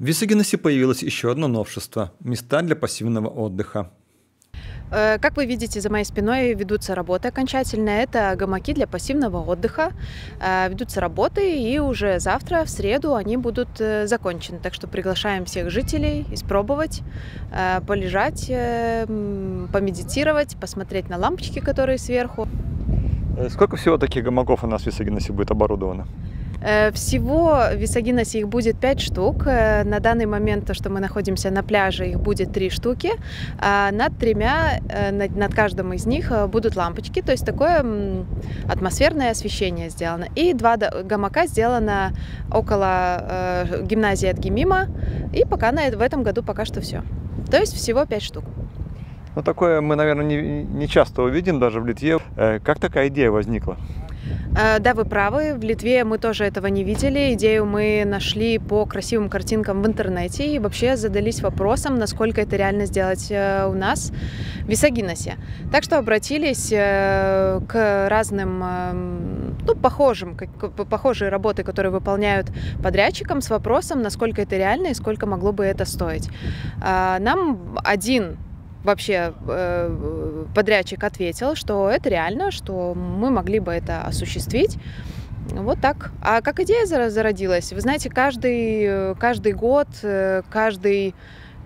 В Висагиносе появилось еще одно новшество – места для пассивного отдыха. Э, как вы видите, за моей спиной ведутся работы окончательно. Это гамаки для пассивного отдыха. Э, ведутся работы, и уже завтра, в среду, они будут э, закончены. Так что приглашаем всех жителей испробовать, полежать, помедитировать, посмотреть на лампочки, которые сверху. Сколько всего таких гамаков у нас в Висагиносе будет оборудовано? Э, всего в Висагиносе их будет 5 штук. Э, на данный момент, то, что мы находимся на пляже, их будет 3 штуки. А над тремя, э, над, над каждым из них будут лампочки, то есть такое атмосферное освещение сделано. И два гамака сделано около гимназии от Гимима. И пока на, в этом году пока что все. То есть всего 5 штук. Ну, такое мы, наверное, не, не часто увидим даже в Литве. Как такая идея возникла? Э, да, вы правы. В Литве мы тоже этого не видели. Идею мы нашли по красивым картинкам в интернете и вообще задались вопросом, насколько это реально сделать э, у нас в Висагиносе. Так что обратились э, к разным ну, похожим, похожие работы, которые выполняют подрядчикам с вопросом, насколько это реально и сколько могло бы это стоить. Нам один вообще э, подрядчик ответил, что это реально, что мы могли бы это осуществить. Вот так. А как идея зародилась? Вы знаете, каждый, э, каждый год, э, каждый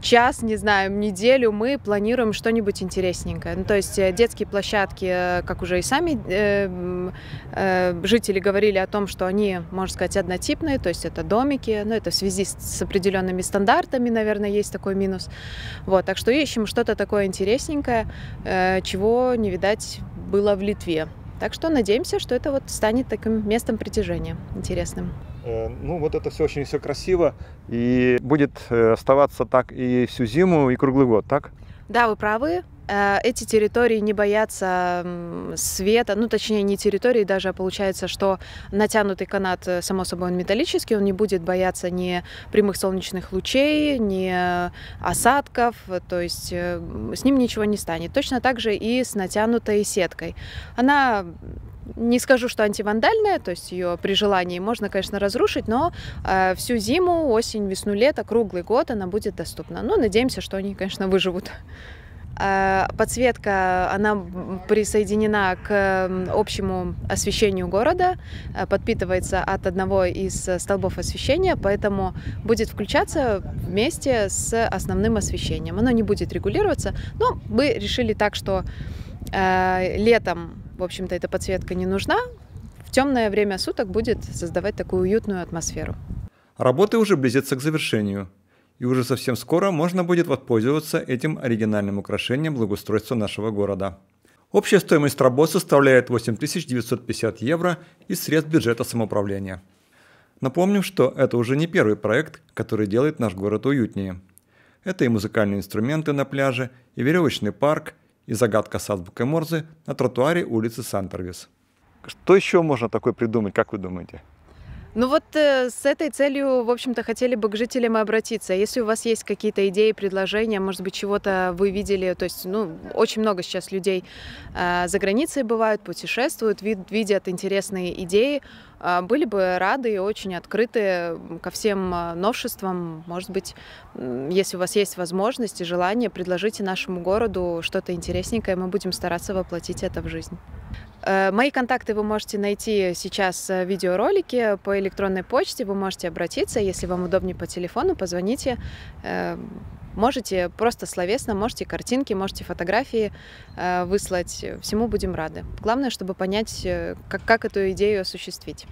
час, не знаю, неделю мы планируем что-нибудь интересненькое. Ну, то есть э, детские площадки, э, как уже и сами э, э, жители говорили о том, что они, можно сказать, однотипные, то есть это домики, но это в связи с, с определенными стандартами, наверное, есть такой минус. Вот, так что ищем что-то такое интересненькое, э, чего не видать было в Литве. Так что надеемся, что это вот станет таким местом притяжения интересным. Э, ну, вот это все очень все красиво и будет э, оставаться так и всю зиму, и круглый год, так? Да, вы правы. Э, эти территории не боятся света, ну точнее не территории даже, а получается, что натянутый канат, само собой, он металлический, он не будет бояться ни прямых солнечных лучей, ни осадков, то есть с ним ничего не станет. Точно так же и с натянутой сеткой. Она не скажу, что антивандальная, то есть ее при желании можно, конечно, разрушить, но э, всю зиму, осень, весну, лето, круглый год она будет доступна. Ну, надеемся, что они, конечно, выживут. Э, подсветка, она присоединена к общему освещению города, э, подпитывается от одного из столбов освещения, поэтому будет включаться вместе с основным освещением. Оно не будет регулироваться, но мы решили так, что э, летом в общем-то, эта подсветка не нужна. В темное время суток будет создавать такую уютную атмосферу. Работы уже близятся к завершению. И уже совсем скоро можно будет воспользоваться этим оригинальным украшением благоустройства нашего города. Общая стоимость работ составляет 8950 евро из средств бюджета самоуправления. Напомним, что это уже не первый проект, который делает наш город уютнее. Это и музыкальные инструменты на пляже, и веревочный парк, и загадка с азбукой Морзе на тротуаре улицы Сантервис. Что еще можно такое придумать, как вы думаете? Ну вот э, с этой целью, в общем-то, хотели бы к жителям обратиться. Если у вас есть какие-то идеи, предложения, может быть, чего-то вы видели, то есть, ну, очень много сейчас людей э, за границей бывают, путешествуют, вид, видят интересные идеи, э, были бы рады и очень открыты ко всем э, новшествам. Может быть, если у вас есть возможность и желание, предложите нашему городу что-то интересненькое, мы будем стараться воплотить это в жизнь. Э, мои контакты вы можете найти сейчас в видеоролике по электронной почте. Вы можете обратиться, если вам удобнее по телефону, позвоните. Э, можете просто словесно, можете картинки, можете фотографии э, выслать. Всему будем рады. Главное, чтобы понять, как, как эту идею осуществить.